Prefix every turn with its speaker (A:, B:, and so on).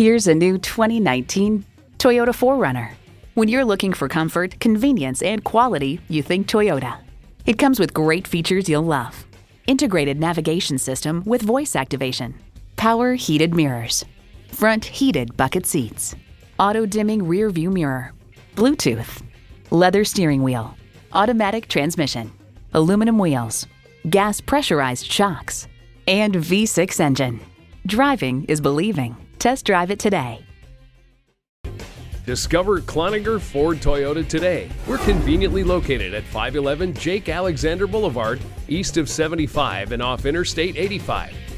A: Here's a new 2019 Toyota 4Runner. When you're looking for comfort, convenience, and quality, you think Toyota. It comes with great features you'll love. Integrated navigation system with voice activation, power heated mirrors, front heated bucket seats, auto dimming rear view mirror, Bluetooth, leather steering wheel, automatic transmission, aluminum wheels, gas pressurized shocks, and V6 engine. Driving is believing. Test drive it today.
B: Discover Cloninger Ford Toyota today. We're conveniently located at 511 Jake Alexander Boulevard, east of 75 and off Interstate 85.